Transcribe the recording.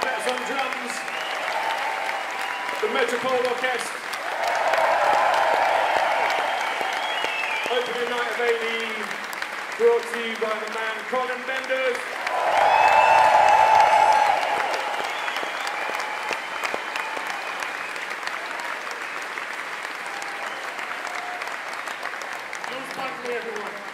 Gambats on drums, the Metropole Orchestra, opening night of ADE, brought to you by the man Colin Benders. Please thank me everyone.